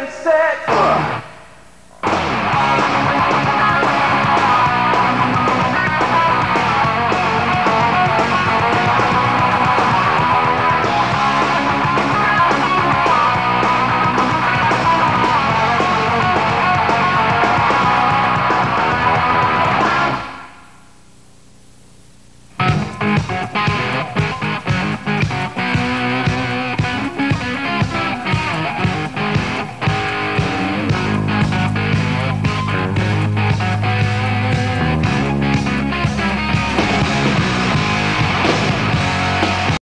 and set.